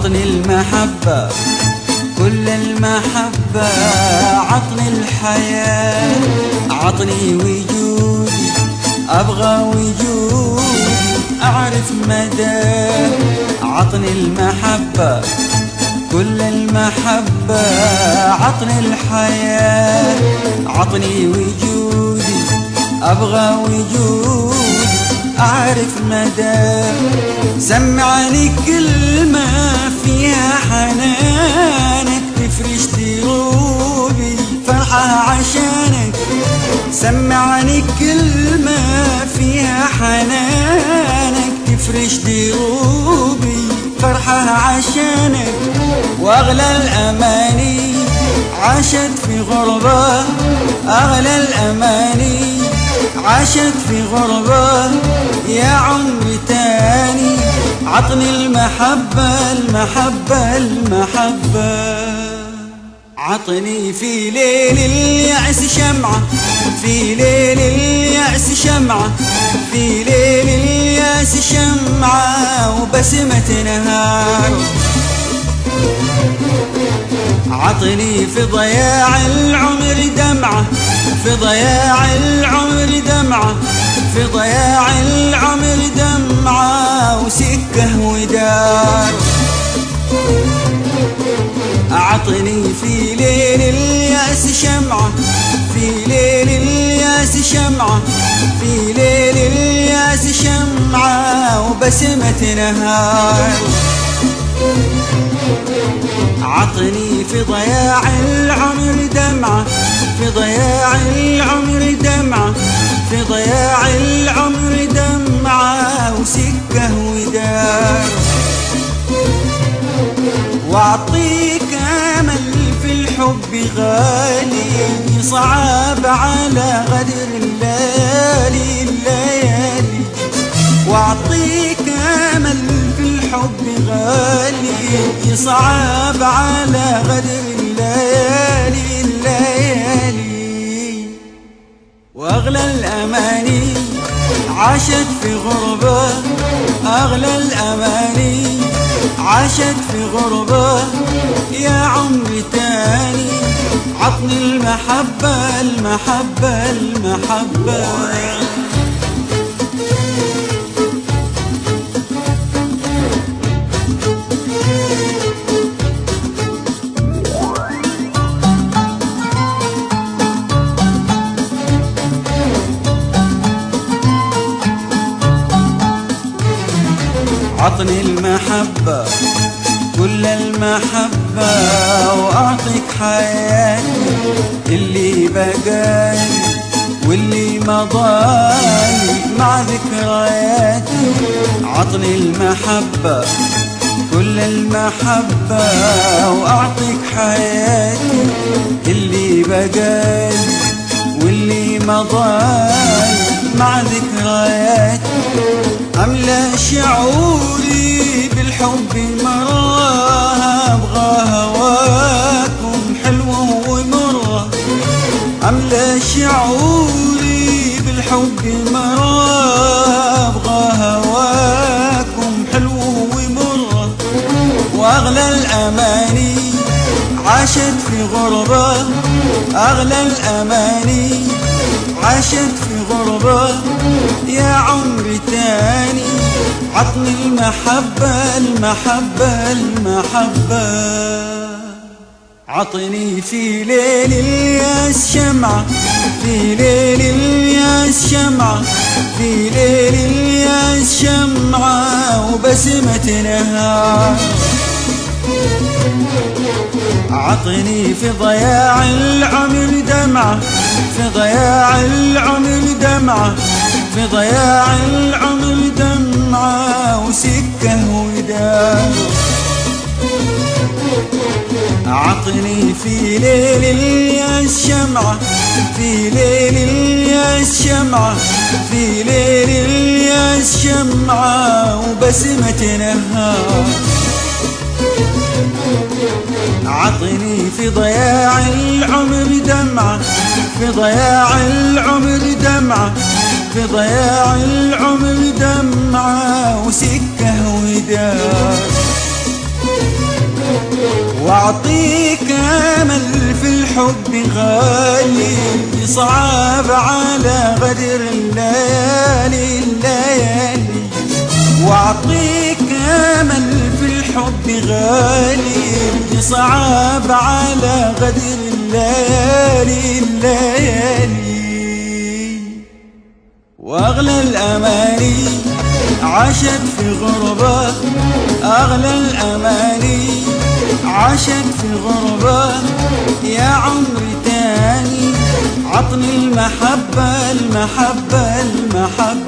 عطني المحبة كل المحبة عطني الحياة. عطني وجودي أبغى وجودي أعرف مدى عطني المحبة كل المحبة عطني الحياة. عطني وجودي أبغى وجودي أعرف مدى سمعني كلمة فيها حنانك تفرش دروبي فرحة عشانك. سمعني كلمة فيها حنانك تفرش دروبي فرحة عشانك. وأغلى الأماني عاشت في غربة أغلى الأماني عاشت في غربة يا عمري تاني. عطني المحبة المحبة المحبة. عطني في ليل اليأس شمعة في ليل اليأس شمعة في ليل اليأس شمعة وبسمة نهار عطني في ضياع العمر دمعة في ضياع العمر دمعة في ضياع العمر دمعة وسكة ودار. أعطني في ليل اليأس شمعة في ليل اليأس شمعة في ليل اليأس شمعة وبسمة نهار. عطني في ضياع العمر دمعة في ضياع العمر دمعة في ضياع العمر دمعة وسكة ودار. وأعطيك أمل في الحب غالي صعب على غدر الليالي الليالي. وأعطيك أمل في الحب غالي صعب على غدر الليالي الليالي. واغلى الأماني عاشت في غربة. أغلى الأماني عاشت في غربة. يا عمري تاني عطني المحبة المحبة المحبة. عطني المحبة كل المحبة وأعطيك حياتي اللي بقالي واللي مضالي مع ذكرياتي. عطني المحبة كل المحبة وأعطيك حياتي اللي بقالي واللي مضالي مع ذكرياتي. أملى شعوري بالحب مرة أبغى هواكم حلوة ومرة. أملى شعوري بالحب مرة أبغى هواكم حلوة ومرة. وأغلى الأماني عاشت في غربة أغلى الأماني عاشت في غربة يا عمري تاني. عطني المحبة المحبة المحبة. عطني في ليل الياس شمعة في ليل الياس شمعة في ليل الياس شمعة وبسمة نهار عطني في ضياع العمر دمعة في ضياع العمر دمعة في ضياع العمر دمعة وسكة ودار عطني في ليل الياس شمعة في ليل الياس شمعة في ليل الياس شمعة وبسمة نهار عطني في ضياع العمر دمعة في ضياع العمر دمعة في ضياع العمر دمعة وسكة ودار. واعطيك أمل في الحب غالي صعب على غدر الليالي الليالي. واعطيك غالي صعب على غدر الليالي الليالي. وأغلى الأماني عاشت في غربة أغلى الأماني عاشت في غربة يا عمري تاني عطني المحبة المحبة المحبة.